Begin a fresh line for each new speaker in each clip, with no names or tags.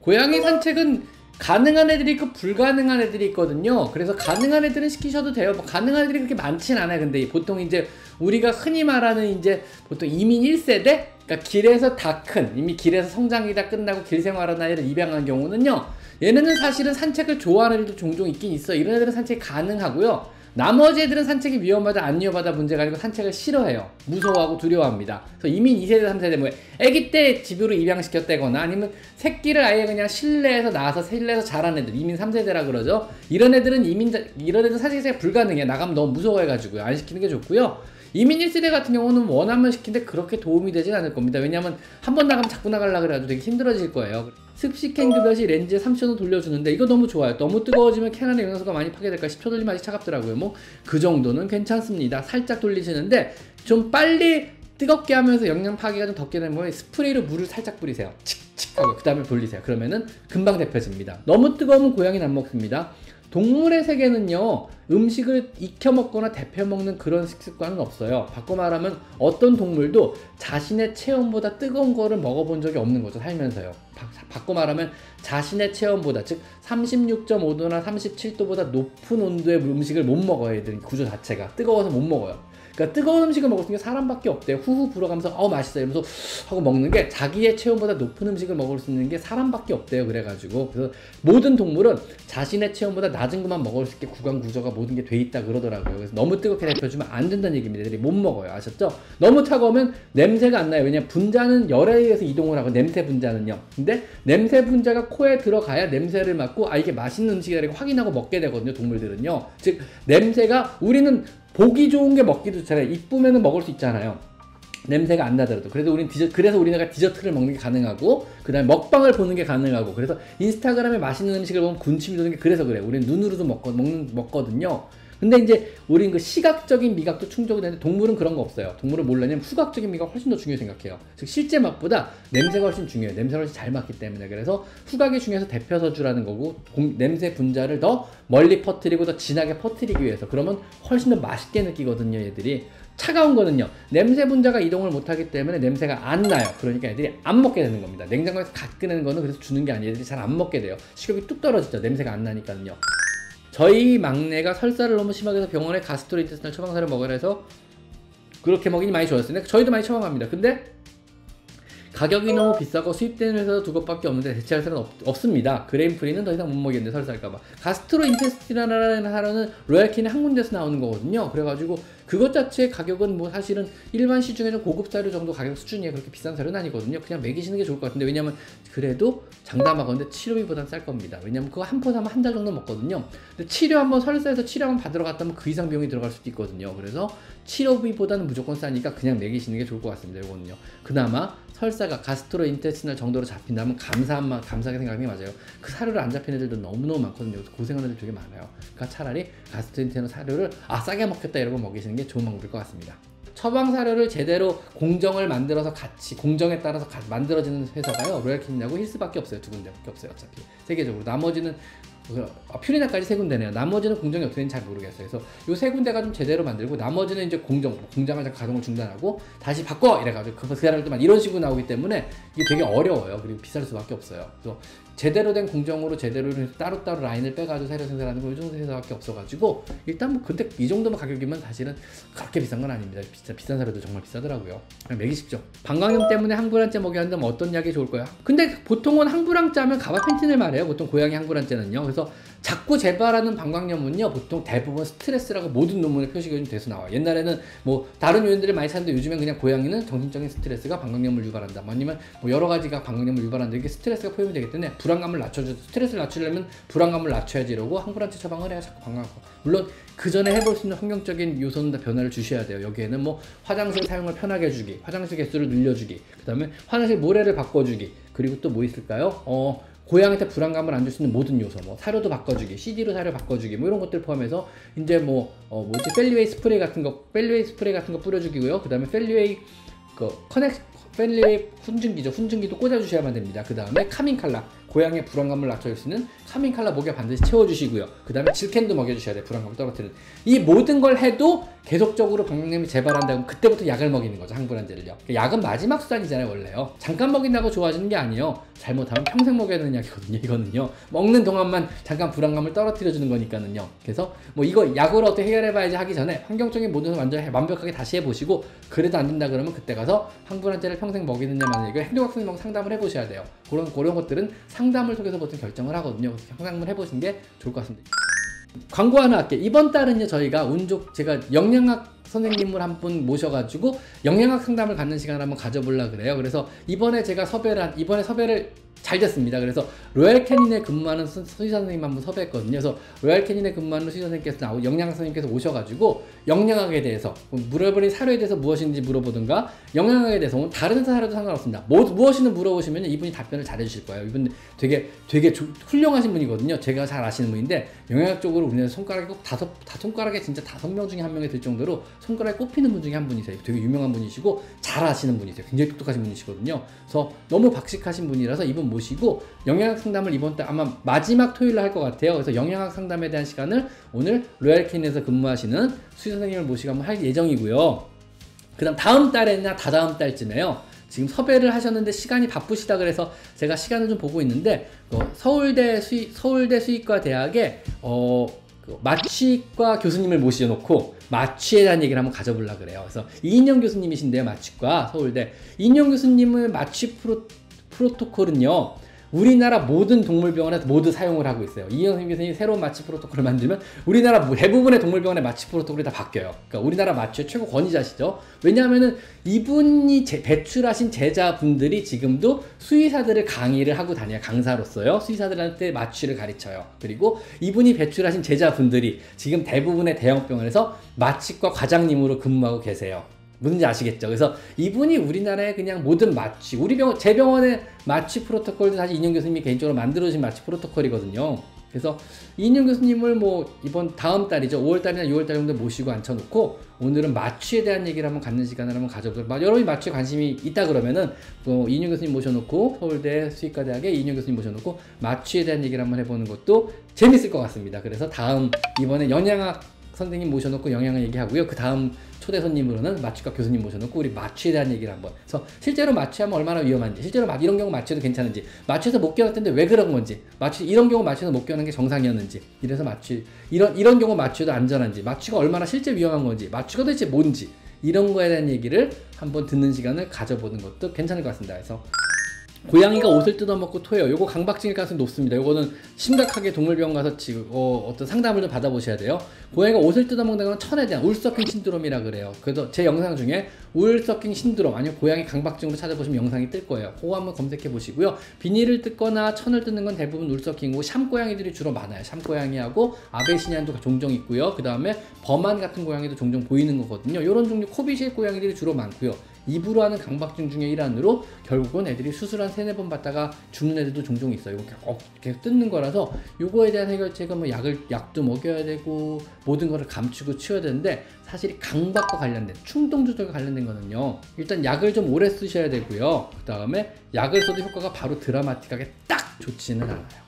고양이 산책은 가능한 애들이 있고 불가능한 애들이 있거든요. 그래서 가능한 애들은 시키셔도 돼요. 뭐 가능한 애들이 그렇게 많진 않아요. 근데 보통 이제 우리가 흔히 말하는 이제 보통 이민 1세대? 그러니까 길에서 다 큰, 이미 길에서 성장이 다 끝나고 길 생활하는 아이를 입양한 경우는요. 얘네는 사실은 산책을 좋아하는 애들도 종종 있긴 있어. 이런 애들은 산책이 가능하고요. 나머지 애들은 산책이 위험하다 안 위험하다 문제가 아니고 산책을 싫어해요. 무서워하고 두려워합니다. 그래서 이민 2세대 3세대 뭐 아기 때 집으로 입양시켰다거나 아니면 새끼를 아예 그냥 실내에서 나와서 실내에서 자란 애들 이민 3세대라 그러죠. 이런 애들은 이민 이런 애들은 산책이 불가능해. 나가면 너무 무서워해가지고요. 안 시키는 게 좋고요. 이민 1세대 같은 경우는 원하면 시키는데 그렇게 도움이 되진 않을 겁니다. 왜냐하면 한 번 나가면 자꾸 나가려 그래가지고 되게 힘들어질 거예요. 습식 캔그볕이 렌즈에 3초도 돌려주는데 이거 너무 좋아요. 너무 뜨거워지면 캐논의 영양소가 많이 파괴될까 10초 돌리면 아직 차갑더라고요. 뭐 그 정도는 괜찮습니다. 살짝 돌리시는데 좀 빨리 뜨겁게 하면서 영양 파괴가 좀 덥게 되면 스프레이로 물을 살짝 뿌리세요. 칙칙 하고 그 다음에 돌리세요. 그러면은 금방 데펴집니다. 너무 뜨거우면 고양이는 안 먹습니다. 동물의 세계는요 음식을 익혀 먹거나 데펴 먹는 그런 식습관은 없어요. 바꿔 말하면 어떤 동물도 자신의 체온보다 뜨거운 거를 먹어본 적이 없는 거죠 살면서요. 바, 바꿔 말하면 자신의 체온보다 즉 36.5도나 37도보다 높은 온도의 음식을 못 먹어요 얘들은 구조 자체가. 뜨거워서 못 먹어요 그러니까 뜨거운 음식을 먹을 수 있는 게 사람밖에 없대요. 후후 불어가면서 어 맛있어 이러면서 하고 먹는 게 자기의 체온보다 높은 음식을 먹을 수 있는 게 사람밖에 없대요. 그래가지고 그래서 모든 동물은 자신의 체온보다 낮은 것만 먹을 수 있게 구강 구조가 모든 게 돼 있다 그러더라고요. 그래서 너무 뜨겁게 데펴주면 안 된다는 얘기입니다. 애들이 못 먹어요. 아셨죠? 너무 차가우면 냄새가 안 나요. 왜냐면 분자는 열에 의해서 이동을 하고 냄새 분자는요. 근데 냄새 분자가 코에 들어가야 냄새를 맡고 아 이게 맛있는 음식이라고 확인하고 먹게 되거든요. 동물들은요. 즉 냄새가 우리는 보기 좋은 게 먹기도 좋잖아요. 이쁘면은 먹을 수 있잖아요. 냄새가 안 나더라도. 그래서 우리는 디저, 그래서 우리나라 디저트를 먹는 게 가능하고 그다음에 먹방을 보는 게 가능하고 그래서 인스타그램에 맛있는 음식을 보면 군침이 도는 게 그래서 그래. 우리는 눈으로도 먹거, 먹는, 먹거든요. 근데 이제 우리는 그 시각적인 미각도 충족이 되는데 동물은 그런 거 없어요. 동물은 몰라냐면 후각적인 미각 훨씬 더 중요해 생각해요. 즉 실제 맛보다 냄새가 훨씬 중요해요. 냄새가 훨씬 잘 맡기 때문에. 그래서 후각이 중요해서 데펴서 주라는 거고 공, 냄새 분자를 더 멀리 퍼뜨리고 더 진하게 퍼뜨리기 위해서 그러면 훨씬 더 맛있게 느끼거든요 얘들이 차가운 거는요 냄새 분자가 이동을 못하기 때문에 냄새가 안 나요. 그러니까 애들이 안 먹게 되는 겁니다. 냉장고에서 갓 꺼낸 거는 그래서 주는 게 아니에요. 애들이 잘 안 먹게 돼요. 식욕이 뚝 떨어지죠. 냄새가 안 나니까요. 저희 막내가 설사를 너무 심하게 해서 병원에 gastrointestinal 처방사료를 먹으라 해서 그렇게 먹이니 많이 좋았어요. 근데 저희도 많이 처방합니다. 근데 가격이 너무 비싸고 수입되는 회사도 두 곳밖에 없는데 대체할 사료는 없, 습니다 grain-free는 더 이상 못 먹겠는데 설사할까봐. gastrointestinal이라는 사료는 로얄캐닌에 한 군데서 나오는 거거든요. 그래가지고 그것 자체의 가격은 뭐 사실은 일반 시중에는 고급 사료 정도 가격 수준이에요. 그렇게 비싼 사료는 아니거든요. 그냥 먹이시는 게 좋을 것 같은데 왜냐면 그래도 장담하건데 치료비보단 쌀 겁니다. 왜냐면 그거 한 포 사면 한 달 정도 먹거든요. 근데 치료 한번 설사해서 치료 한번 받으러 갔다면 그 이상 비용이 들어갈 수도 있거든요. 그래서 치료비보다는 무조건 싸니까 그냥 먹이시는 게 좋을 것 같습니다. 이거는요. 그나마 설사가 gastrointestinal 정도로 잡힌다면 감사한 마, 감사하게 생각하는 게 맞아요. 그 사료로 안 잡힌 애들도 너무너무 많거든요. 고생하는 애들 되게 많아요. 그러니까 차라리 gastrointestinal 사료를 아 싸게 먹겠다 이러고 먹이시는 게 좋은 방법일 것 같습니다. 처방 사료를 제대로 공정을 만들어서 같이 공정에 따라서 가, 만들어지는 회사가요 로얄캐닌이라고 힐스밖에 없어요 두 군데밖에 없어요 어차피 세계적으로 나머지는 아, 퓨리나까지 세 군데네요. 나머지는 공정이 어떻게 되는지 잘 모르겠어요. 그래서 이 세 군데가 좀 제대로 만들고 나머지는 이제 공정, 공장을 가동을 중단하고 다시 바꿔 이래가지고 그 사료를 또 만 이런 식으로 나오기 때문에 이게 되게 어려워요. 그리고 비쌀 수밖에 없어요. 그래서 제대로 된 공정으로 제대로 따로따로 라인을 빼가지고 사료 생산하는 거이 정도 회사밖에 없어가지고 일단 뭐 근데 이 정도면 가격이면 사실은 그렇게 비싼 건 아닙니다. 진짜 비싼 사료도 정말 비싸더라고요. 그냥 먹이십시오. 방광염 때문에 항불안제 먹여야 한다면 어떤 약이 좋을 거야? 근데 보통은 항불안제 하면 가바 펜틴을 말해요. 보통 고양이 항불안제는요. 그래서 자꾸 재발하는 방광염은요 보통 대부분 스트레스라고 모든 논문에 표시가 돼서 나와요. 옛날에는 뭐 다른 요인들을 많이 찾는데 요즘엔 그냥 고양이는 정신적인 스트레스가 방광염을 유발한다. 뭐 아니면 뭐 여러 가지가 방광염을 유발한다. 이게 스트레스가 포함이 되기 때문에 불안감을 낮춰줘. 스트레스를 낮추려면 불안감을 낮춰야지 이러고 항불안제 처방을 해야 자꾸 방광하고. 물론 그 전에 해볼 수 있는 환경적인 요소는 다 변화를 주셔야 돼요. 여기에는 뭐 화장실 사용을 편하게 해주기 화장실 개수를 늘려주기 그 다음에 화장실 모래를 바꿔주기 그리고 또 뭐 있을까요? 어 고양이한테 불안감을 안 줄 수 있는 모든 요소, 뭐 사료도 바꿔주기, CD로 사료 바꿔주기, 뭐 이런 것들 포함해서 이제 뭐 어, 뭐지 펠리웨이 스프레이 같은 거, 펠리웨이 스프레이 같은 거 뿌려주기고요. 그 다음에 펠리웨이 그 커넥 펠리웨이 훈증기죠. 훈증기도 꽂아주셔야만 됩니다. 그 다음에 calming collar, 고양이의 불안감을 낮춰줄 수 있는 calming collar 목에 반드시 채워주시고요. 그 다음에 질켄도 먹여주셔야 돼요. 불안감을 떨어뜨리는. 이 모든 걸 해도 계속적으로 방광염이 재발한다면 그때부터 약을 먹이는 거죠. 항불안제를요. 약은 마지막 수단이잖아요. 원래요. 잠깐 먹인다고 좋아지는 게 아니에요. 잘못하면 평생 먹여야 되는 약이거든요. 이거는요. 먹는 동안만 잠깐 불안감을 떨어뜨려주는 거니까는요. 그래서 뭐 이거 약으로 어떻게 해결해봐야지 하기 전에 환경적인 모든 걸 완전 완벽하게 다시 해보시고 그래도 안 된다 그러면 그때 가서 항불안제를 평생 먹이느냐 마느냐 이거 행동학선생님하고 상담을 해보셔야 돼요. 그런 그런 것들은 상담을 통해서 보통 결정을 하거든요. 그래서 상담을 해보신 게 좋을 것 같습니다. 광고 하나 할게. 이번 달은요 저희가 운족 제가 영양학 선생님을 한 분 모셔가지고 영양학 상담을 갖는 시간을 한번 가져보려 그래요. 그래서 이번에 제가 섭외를 한, 이번에 섭외를 잘 됐습니다. 그래서 로얄 캐닌에 근무하는 수, 수의사 선생님 한분 섭외했거든요. 그래서 로얄 캐닌에 근무하는 수의사 선생님께서 나오 영양 선생님께서 오셔가지고 영양학에 대해서 물어버린 사료에 대해서 무엇인지 물어보든가 영양학에 대해서 다른 사료도 상관없습니다. 뭐, 무엇이든 물어보시면 이분이 답변을 잘 해주실 거예요. 이분 되게 되게 조, 훌륭하신 분이거든요. 제가 잘 아시는 분인데 영양학 쪽으로 우리나라 손가락에 꼭 다섯 다 손가락에 진짜 다섯 명 중에 한 명이 들 정도로 손가락에 꼽히는 분 중에 한 분이세요. 되게 유명한 분이시고 잘 아시는 분이세요. 굉장히 똑똑하신 분이시거든요. 그래서 너무 박식하신 분이라서 이분 모시고 영양학 상담을 이번 달 아마 마지막 토요일로 할 것 같아요. 그래서 영양학 상담에 대한 시간을 오늘 로얄캔에서 근무하시는 수의 선생님을 모시고 한번 할 예정이고요. 그 다음 다음 달에나 다다음 달쯤에요. 지금 섭외를 하셨는데 시간이 바쁘시다 그래서 제가 시간을 좀 보고 있는데 어, 서울대 수의 서울대 수의과 대학에 어, 그 마취과 교수님을 모셔놓고 마취에 대한 얘기를 한번 가져보려 그래요. 그래서 이인영 교수님이신데요, 마취과 서울대 이인영 교수님은 마취 프로 프로토콜은요. 우리나라 모든 동물병원에서 모두 사용을 하고 있어요. 이영선 교수님이 새로운 마취 프로토콜을 만들면 우리나라 대부분의 동물병원의 마취 프로토콜이 다 바뀌어요. 그러니까 우리나라 마취의 최고 권위자시죠. 왜냐하면은 이분이 제, 배출하신 제자분들이 지금도 수의사들을 강의를 하고 다녀요. 강사로서요. 수의사들한테 마취를 가르쳐요. 그리고 이분이 배출하신 제자분들이 지금 대부분의 대형병원에서 마취과 과장님으로 근무하고 계세요. 뭔지 아시겠죠? 그래서 이분이 우리나라의 그냥 모든 마취, 우리 병원, 제 병원의 마취 프로토콜도 사실 이인영 교수님이 개인적으로 만들어주신 마취 프로토콜이거든요. 그래서 이인영 교수님을 뭐 이번 다음 달이죠. 5월 달이나 6월 달 정도 모시고 앉혀놓고 오늘은 마취에 대한 얘기를 한번 갖는 시간을 한번 가져보도록 여러분이 마취에 관심이 있다 그러면은 뭐 이인영 교수님 모셔놓고 서울대 수의과 대학에 이인영 교수님 모셔놓고 마취에 대한 얘기를 한번 해보는 것도 재밌을 것 같습니다. 그래서 다음 이번에 연양학 선생님 모셔놓고 영양을 얘기하고요. 그 다음 초대 손님으로는 마취과 교수님 모셔놓고 우리 마취에 대한 얘기를 한번. 그래서 실제로 마취하면 얼마나 위험한지, 실제로 이런 경우 마취해도 괜찮은지, 마취해서 못 깨어났는데 왜 그런 건지, 마취 이런 경우 마취해서 못 깨어난 게 정상이었는지, 이래서 마취 이런 이런 경우 마취해도 안전한지, 마취가 얼마나 실제 위험한 건지, 마취가 도대체 뭔지 이런 거에 대한 얘기를 한번 듣는 시간을 가져보는 것도 괜찮을 것 같습니다. 그래서 고양이가 옷을 뜯어먹고 토해요. 요거 강박증일 가능성이 높습니다. 요거는 심각하게 동물병원 가서 지금 어, 떤 상담을 좀 받아보셔야 돼요. 고양이가 옷을 뜯어먹는 건 천에 대한 울서킹 신드롬이라 그래요. 그래서 제 영상 중에 울서킹 신드롬 아니면 고양이 강박증으로 찾아보시면 영상이 뜰 거예요. 그거 한번 검색해 보시고요. 비닐을 뜯거나 천을 뜯는 건 대부분 울서킹이고 샴 고양이들이 주로 많아요. 샴 고양이하고 아베시니안도 종종 있고요. 그 다음에 범한 같은 고양이도 종종 보이는 거거든요. 이런 종류 코비실 고양이들이 주로 많고요. 입으로 하는 강박증 중에 일환으로 결국은 애들이 수술 한 세네 번 받다가 죽는 애들도 종종 있어요. 이거 어, 계속 뜯는 거라서 요거에 대한 해결책은 뭐 약을 약도 먹여야 되고 모든 거를 감추고 치워야 되는데 사실 강박과 관련된 충동 조절과 관련된 거는요. 일단 약을 좀 오래 쓰셔야 되고요. 그 다음에 약을 써도 효과가 바로 드라마틱하게 딱 좋지는 않아요.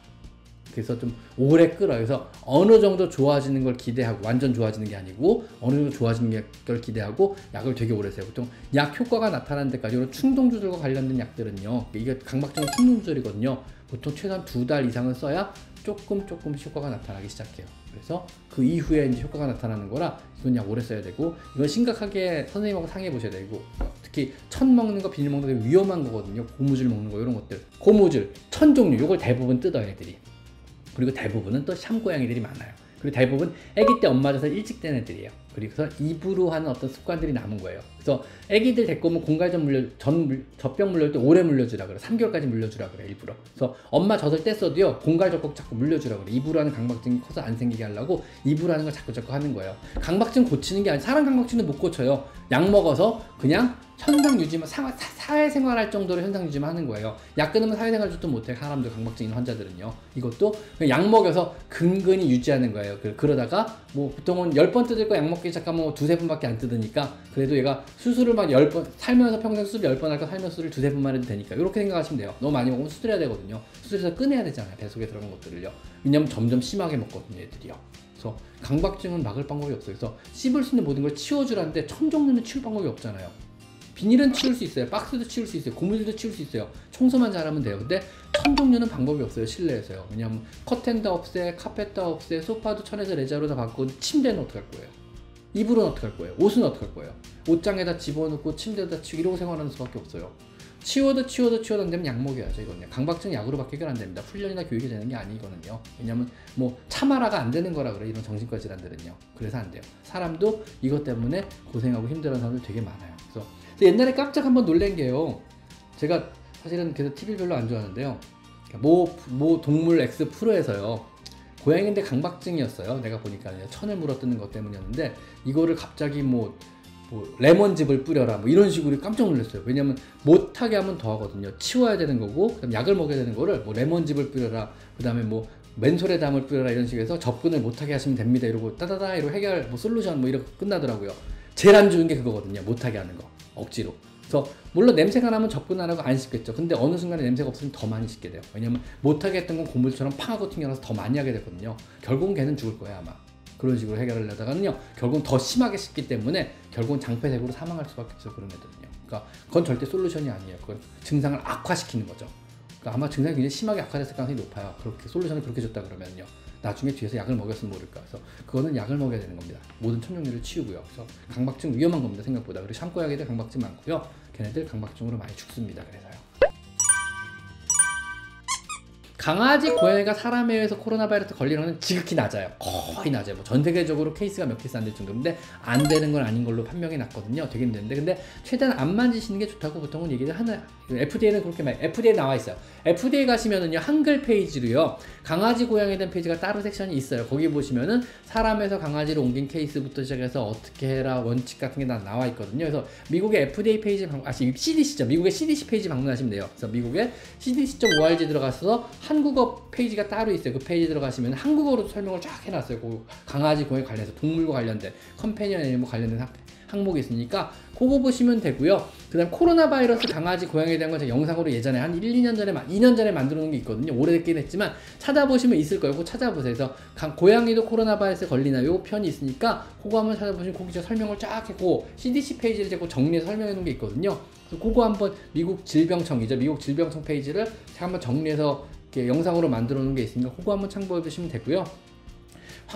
그래서 좀 오래 끌어요. 그래서 어느 정도 좋아지는 걸 기대하고 완전 좋아지는 게 아니고 어느 정도 좋아지는 걸 기대하고 약을 되게 오래 써요. 보통 약 효과가 나타나는 데까지 이런 충동 조절과 관련된 약들은요. 이게 강박증 충동 조절이거든요. 보통 최소한 두 달 이상은 써야 조금 조금 효과가 나타나기 시작해요. 그래서 그 이후에 이제 효과가 나타나는 거라 이건 약 오래 써야 되고 이건 심각하게 선생님하고 상의해 보셔야 되고 특히 천 먹는 거 비닐 먹는 거 위험한 거거든요. 고무줄 먹는 거 이런 것들 고무줄 천 종류 이걸 대부분 뜯어 애들이 그리고 대부분은 또 샴고양이들이 많아요. 그리고 대부분 아기 때 엄마 젖을 일찍 뗀 애들이에요. 그래서 입으로 하는 어떤 습관들이 남은 거예요. 그래서 아기들 데리고 오면 공갈전 물려 전 물, 젖병 물려줄 때 오래 물려주라 그래. 3개월까지 물려주라 그래 일부러. 그래서 엄마 젖을 뗐어도요 공갈 젖 꼭 자꾸 물려주라 그래. 입으로 하는 강박증이 커서 안 생기게 하려고 입으로 하는 걸 자꾸 자꾸 하는 거예요. 강박증 고치는 게 아니라 사람 강박증도 못 고쳐요. 약 먹어서 그냥 현상 유지만 사, 회생활 할 정도로 현상 유지만 하는 거예요. 약 끊으면 사회생활도 못해 사람들 강박증 있는 환자들은요. 이것도 약 먹여서 근근히 유지하는 거예요. 그러다가 뭐 보통은 10번 뜯을 거 약 먹기 시작하면 두세 번밖에 안 뜯으니까 그래도 얘가 수술을 막 10번, 살면서 평생 수술 10번 할까 살면서 수술을 두세 번만 해도 되니까. 이렇게 생각하시면 돼요. 너무 많이 먹으면 수술해야 되거든요. 수술해서 꺼내야 되잖아요. 뱃속에 들어간 것들을요. 왜냐면 점점 심하게 먹거든요, 애들이요. 그래서 강박증은 막을 방법이 없어요. 그래서 씹을 수 있는 모든 걸 치워주라는데 천 종류는 치울 방법이 없잖아요. 비닐은 치울 수 있어요. 박스도 치울 수 있어요. 고무줄도 치울 수 있어요. 청소만 잘하면 돼요. 근데 천 종류는 방법이 없어요. 실내에서요. 왜냐하면 커튼 다 없애, 카펫 다 없애, 소파도 천에서 레자로 다 바꾸고 침대는 어떡할 거예요? 이불은 어떡할 거예요? 옷은 어떡할 거예요? 옷장에다 집어넣고 침대에다 치고 이러고 생활하는 수밖에 없어요. 치워도 치워도 치워도 안 되면 약 먹여야죠 이거는 강박증 약으로 바뀌게 안 됩니다. 훈련이나 교육이 되는 게 아니거든요. 왜냐면 뭐 참아라가 안 되는 거라 그래 이런 정신과 질환들은요. 그래서 안 돼요. 사람도 이것 때문에 고생하고 힘들어하는 사람들 되게 많아요. 그래서 옛날에 깜짝 한번 놀란 게요. 제가 사실은 그래서 TV 별로 안 좋아하는데요. 모, 모 동물 X 프로에서요 고양이인데 강박증이었어요 내가 보니까 천을 물어뜯는 것 때문이었는데 이거를 갑자기 뭐 뭐 레몬즙을 뿌려라 뭐 이런 식으로 깜짝 놀랐어요. 왜냐면 못하게 하면 더 하거든요. 치워야 되는 거고 그다음 약을 먹여야 되는 거를 뭐 레몬즙을 뿌려라 그다음에 뭐 맨솔에 담을 뿌려라 이런 식으로 해서 접근을 못하게 하시면 됩니다. 이러고 따다다 이러고 해결 뭐 솔루션 뭐 이렇게 끝나더라고요. 제일 안 좋은 게 그거거든요. 못하게 하는 거 억지로. 그래서 물론 냄새가 나면 접근 안 하고 안 씻겠죠. 근데 어느 순간에 냄새가 없으면 더 많이 씻게 돼요. 왜냐면 못하게 했던 건 고물처럼 팡하고 튕겨나서 더 많이 하게 되거든요. 결국은 걔는 죽을 거예요 아마. 그런 식으로 해결을 하다가는요 결국은 더 심하게 씻기 때문에 결국은 장폐색으로 사망할 수밖에 없어요 그런 애들은요. 그러니까 그건 절대 솔루션이 아니에요. 그건 증상을 악화시키는 거죠. 그러니까 아마 증상이 굉장히 심하게 악화됐을 가능성이 높아요. 그렇게 솔루션을 그렇게 줬다 그러면요. 나중에 뒤에서 약을 먹였으면 모를까. 그래서 그거는 약을 먹여야 되는 겁니다. 모든 천종류를 치우고요. 그래서 강박증 위험한 겁니다 생각보다. 그리고 샴푸약에도 강박증 많고요 걔네들 강박증으로 많이 죽습니다. 그래서요 강아지, 고양이가 사람에 의해서 코로나 바이러스 걸리는 건 지극히 낮아요. 거의 낮아요. 뭐 전 세계적으로 케이스가 몇 케이스 안 될 정도인데 안 되는 건 아닌 걸로 판명이 났거든요. 되긴 되는데 근데 최대한 안 만지시는 게 좋다고 보통은 얘기를 하는 FDA는 그렇게 말 FDA 나와 있어요. FDA 가시면은요 한글 페이지로요 강아지 고양이에 대한 페이지가 따로 섹션이 있어요. 거기 보시면은 사람에서 강아지로 옮긴 케이스부터 시작해서 어떻게 해라 원칙 같은 게 다 나와 있거든요. 그래서 미국의 FDA 페이지 방문, 아 CDC죠. 미국의 CDC 페이지 방문하시면 돼요. 그래서 미국의 CDC.org 들어가서 한국어 페이지가 따로 있어요. 그 페이지 들어가시면 한국어로 설명을 쫙 해놨어요. 그 강아지 고양이 관련해서 동물과 관련된 companion animal 관련된 항목이 있으니까 그거 보시면 되고요. 그 다음 코로나 바이러스 강아지 고양이에 대한 건 제가 영상으로 예전에 한 1, 2년 전에 2년 전에 만들어 놓은 게 있거든요. 오래됐긴 했지만 찾아보시면 있을 거예요. 꼭 찾아보세요. 그래서 고양이도 코로나 바이러스에 걸리나 요 편이 있으니까 그거 한번 찾아보시면 거기 저 설명을 쫙 했고 CDC 페이지를 제가 정리해서 설명해 놓은 게 있거든요. 그거 한번 미국 질병청이죠. 미국 질병청 페이지를 제가 한번 정리해서 이렇게 영상으로 만들어 놓은 게 있으니까 그거 한번 참고해 보시면 되고요.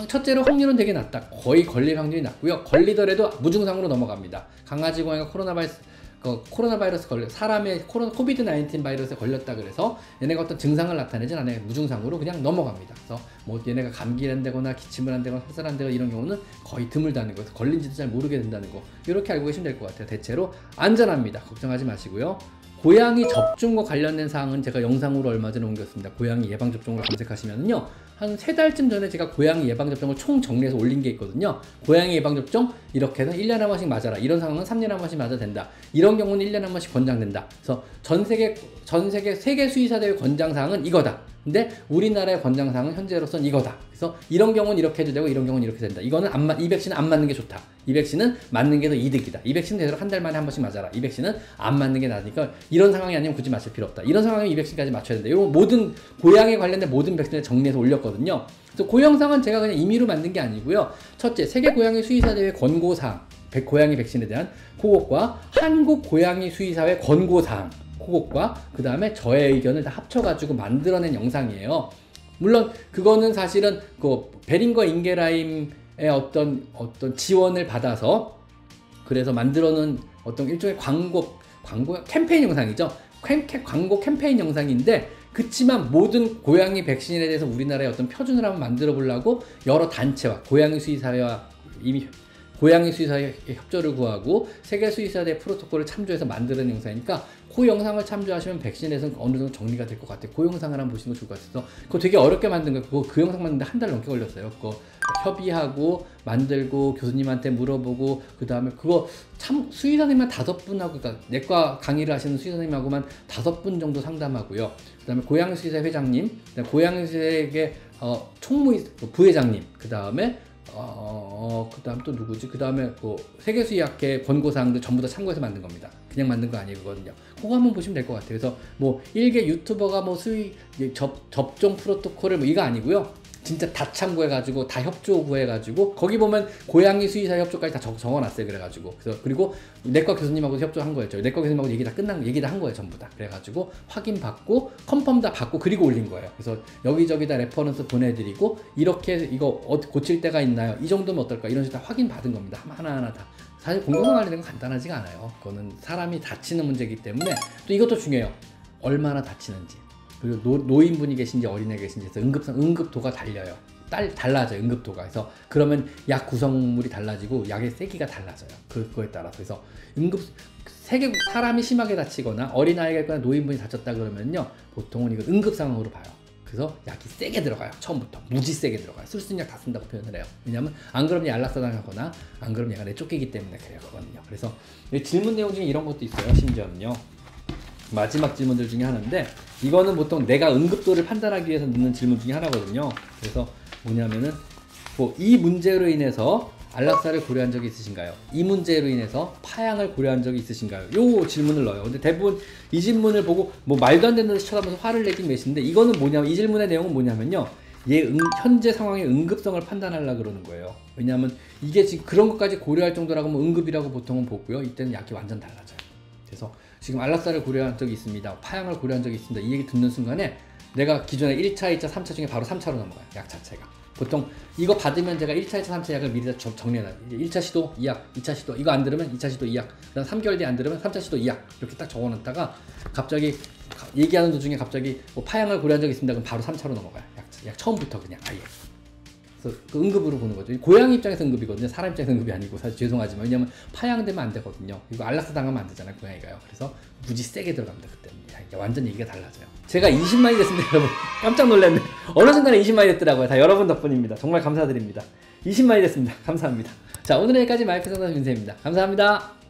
첫째로 확률은 되게 낮다. 거의 걸릴 확률이 낮고요. 걸리더라도 무증상으로 넘어갑니다. 강아지 고양이가 코로나 바이러스 그 코로나 바이러스 걸려 사람의 코로나 COVID 19 바이러스에 걸렸다 그래서 얘네가 어떤 증상을 나타내진 않아요. 무증상으로 그냥 넘어갑니다. 그래서 뭐 얘네가 감기를 한다거나 기침을 한다거나 설사를 한다거나 이런 경우는 거의 드물다는 거예요. 걸린지도 잘 모르게 된다는 거. 이렇게 알고 계시면 될 것 같아요. 대체로 안전합니다. 걱정하지 마시고요. 고양이 접종과 관련된 사항은 제가 영상으로 얼마 전에 옮겼습니다. 고양이 예방 접종을 검색하시면요. 한 세 달쯤 전에 제가 고양이 예방 접종을 총 정리해서 올린 게 있거든요. 고양이 예방 접종 이렇게 해서 1년에 한 번씩 맞아라. 이런 상황은 3년에 한 번씩 맞아도 된다. 이런 경우는 1년에 한 번씩 권장된다. 그래서 전 세계 전 세계 세계 수의사 대회 권장 사항은 이거다. 근데 우리나라의 권장 사항은 현재로서는 이거다. 그래서 이런 경우는 이렇게 해도 되고 이런 경우는 이렇게 된다. 이거는 안, 이 백신은 안 맞는 게 좋다. 이 백신은 맞는 게 더 이득이다. 이 백신 되도록 한 달 만에 한 번씩 맞아라. 이 백신은 안 맞는 게 나으니까 이런 상황이 아니면 굳이 맞을 필요 없다. 이런 상황이면 이 백신까지 맞춰야 된다. 이런 모든 고양이 관련된 모든 백신을 정리해서 올렸거든요. 그래서 그 영상은 제가 그냥 임의로 만든 게 아니고요. 첫째, 세계 고양이 수의사 대회 권고 사항, 고양이 백신에 대한 그것과 한국 고양이 수의사회 권고 사항, 그것과 그 다음에 저의 의견을 다 합쳐가지고 만들어낸 영상이에요. 물론 그거는 사실은 그 베링거 인게라임의 어떤 어떤 지원을 받아서 그래서 만들어놓은 어떤 일종의 광고 광고 캠페인 영상이죠. 캠, 캠, 광고 캠페인 영상인데 그치만 모든 고양이 백신에 대해서 우리나라의 어떤 표준을 한번 만들어 보려고 여러 단체와 고양이 수의사회와 이미 고양이 수의사의 협조를 구하고 세계 수의사대 프로토콜을 참조해서 만드는 영상이니까 그 영상을 참조하시면 백신에서는 어느 정도 정리가 될 것 같아요. 그 영상을 한번 보시는 거 좋을 것 같아서 그거 되게 어렵게 만든 거 그거 그 영상 만드는데 한 달 넘게 걸렸어요. 그거 협의하고 만들고 교수님한테 물어보고 그 다음에 그거 참 수의 사님만 다섯 분하고 그러니까 내과 강의를 하시는 수의 사님하고만 다섯 분 정도 상담하고요. 그 다음에 고양이 수의사 회장님, 고양이 수의사에게 어, 총무 부회장님, 그 다음에 어, 어, 그 다음 또 누구지? 그 다음에 그 세계수의학회 권고사항들 전부 다 참고해서 만든 겁니다. 그냥 만든 거 아니거든요. 그거 한번 보시면 될 것 같아요. 그래서 뭐 일개 유튜버가 뭐 수의 접 접종 프로토콜을 뭐 이거 아니고요. 진짜 다 참고해가지고 다 협조 구해가지고 거기 보면 고양이 수의사 협조까지 다 적, 적어놨어요. 그래가지고 그래서 그리고 내과 교수님하고 협조한 거였죠. 내과 교수님하고 얘기 다 끝난 얘기 다 한 거예요. 전부 다. 그래가지고 확인 받고 confirm 다 받고 그리고 올린 거예요. 그래서 여기저기 다 reference 보내드리고 이렇게 이거 어디 고칠 데가 있나요? 이 정도면 어떨까? 이런 식으로 다 확인 받은 겁니다. 하나 하나 다. 사실 공격성 관련된 건 간단하지가 않아요. 그거는 사람이 다치는 문제이기 때문에 또 이것도 중요해요. 얼마나 다치는지. 그리고 노, 노인분이 계신지 어린애 계신지 해서 응급성 응급도가 달라요. 달 달라져요 응급도가. 그래서 그러면 약 구성물이 달라지고 약의 세기가 달라져요. 그, 그거에 따라서. 그래서 응급 세계 사람이 심하게 다치거나 어린아이가 있거나 노인분이 다쳤다 그러면요. 보통은 이거 응급 상황으로 봐요. 그래서 약이 세게 들어가요. 처음부터. 무지 세게 들어가요. 쓸 수 있는 약 다 쓴다고 표현을 해요. 왜냐면 안 그러면 안락사당하거나 안 그러면 얘가 내쫓기기 때문에 그래요. 그거는요. 그래서 이 질문 내용 중에 이런 것도 있어요 심지어는요 마지막 질문들 중에 하나인데 이거는 보통 내가 응급도를 판단하기 위해서 넣는 질문 중에 하나거든요. 그래서 뭐냐면은 뭐 이 문제로 인해서 안락사를 고려한 적이 있으신가요? 이 문제로 인해서 파양을 고려한 적이 있으신가요? 요 질문을 넣어요. 근데 대부분 이 질문을 보고 뭐 말도 안 되는 듯이 쳐다보면서 화를 내긴 계시는데 이거는 뭐냐면 이 질문의 내용은 뭐냐면요. 얘 응, 현재 상황의 응급성을 판단하려 그러는 거예요. 왜냐하면 이게 지금 그런 것까지 고려할 정도라고 하면 응급이라고 보통은 보고요. 이때는 약이 완전 달라져요. 그래서 지금 안락사를 고려한 적이 있습니다. 파양을 고려한 적이 있습니다. 이 얘기 듣는 순간에 내가 기존에 1차, 2차, 3차 중에 바로 3차로 넘어가요. 약 자체가. 보통 이거 받으면 제가 1차, 2차, 3차 약을 미리 다 정리해놔요. 1차 시도 2약, 2차 시도 이거 안 들으면 2차 시도 2약, 그다음 3개월 뒤에 안 들으면 3차 시도 2약 이렇게 딱 적어놨다가 갑자기 얘기하는 도중에 갑자기 뭐 파양을 고려한 적이 있습니다. 그럼 바로 3차로 넘어가요. 약, 약 처음부터 그냥 아예. 그 응급으로 보는 거죠. 고양이 입장에서 응급이거든요. 사람 입장에서 응급이 아니고 사실 죄송하지만 왜냐면 파양되면 안 되거든요. 이거 안락사 당하면 안 되잖아요. 고양이가요. 그래서 무지 세게 들어갑니다. 그때는 완전 얘기가 달라져요. 제가 20만이 됐습니다, 여러분. 깜짝 놀랐네. 어느 순간에 20만이 됐더라고요. 다 여러분 덕분입니다. 정말 감사드립니다. 20만이 됐습니다. 감사합니다. 자, 오늘 여기까지 마이크 상담 윤세입니다. 감사합니다.